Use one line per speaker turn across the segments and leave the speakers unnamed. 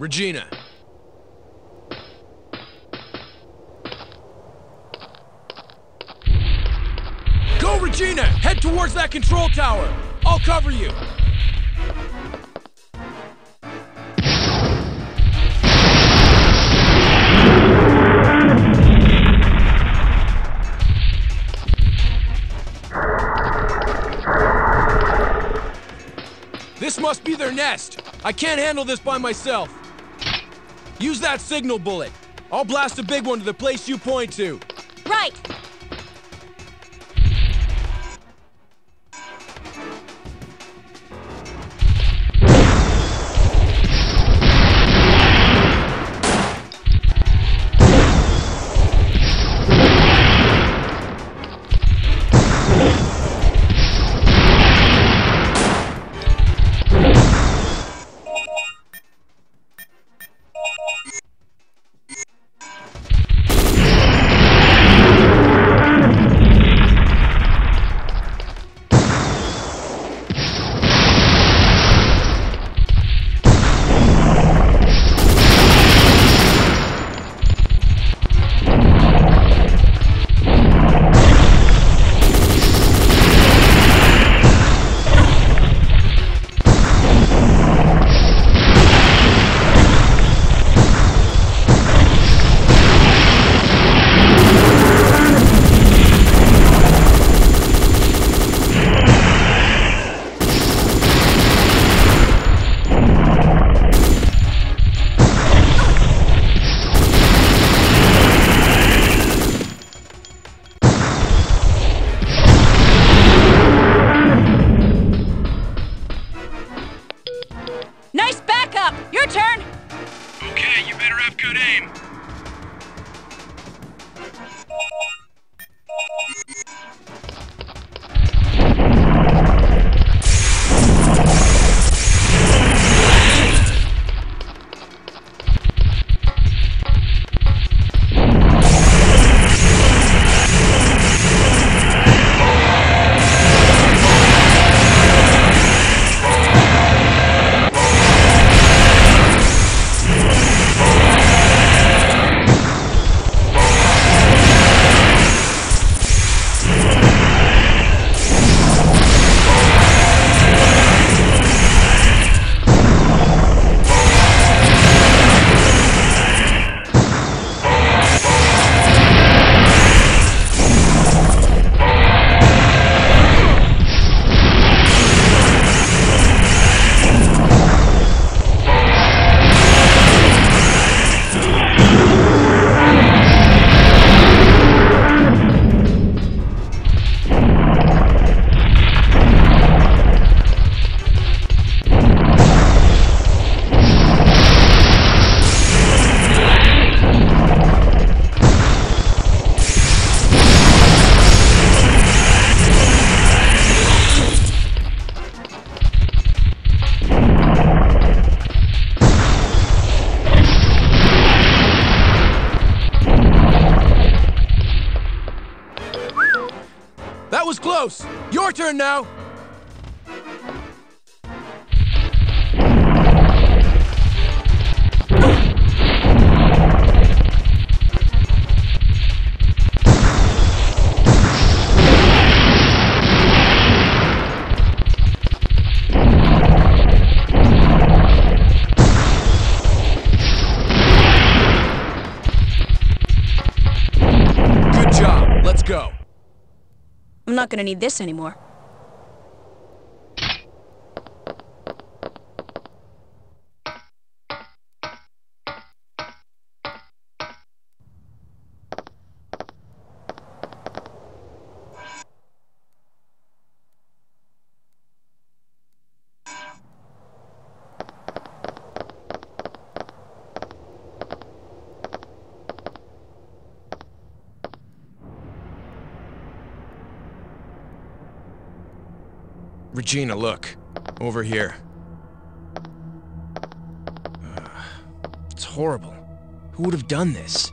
Regina. Go, Regina! Head towards that control tower! I'll cover you! This must be their nest! I can't handle this by myself! Use that signal bullet! I'll blast a big one to the place you point to!
Right! Your turn
now! Good job. Let's go.
I'm not gonna need this anymore.
Regina, look. Over here. Uh, it's horrible. Who would have done this?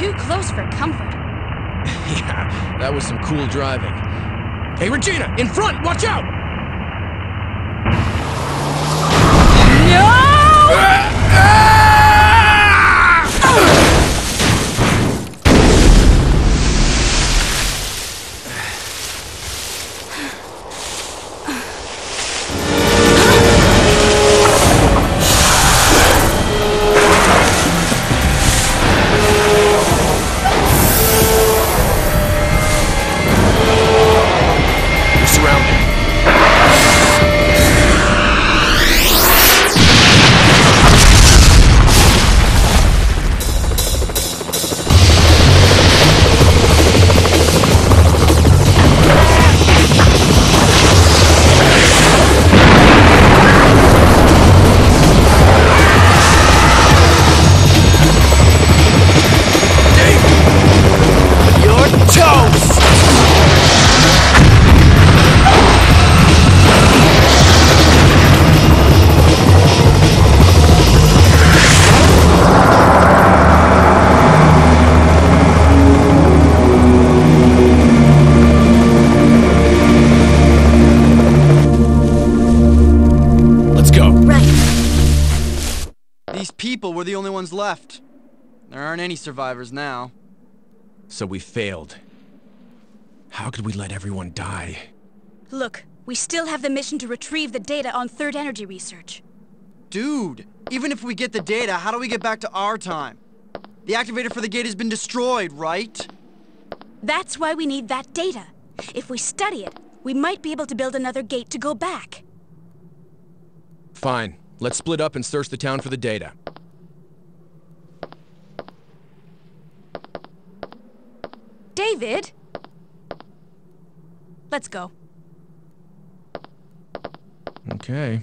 Too close for comfort.
yeah, that was some cool driving. Hey, Regina, in front! Watch out!
Were the only ones left. There aren't any survivors now.
So we failed. How could we let everyone die?
Look, we still have the mission to retrieve the data on Third Energy research.
Dude, even if we get the data, how do we get back to our time? The activator for the gate has been destroyed, right?
That's why we need that data. If we study it, we might be able to build another gate to go back.
Fine. Let's split up and search the town for the data.
David? Let's go.
Okay.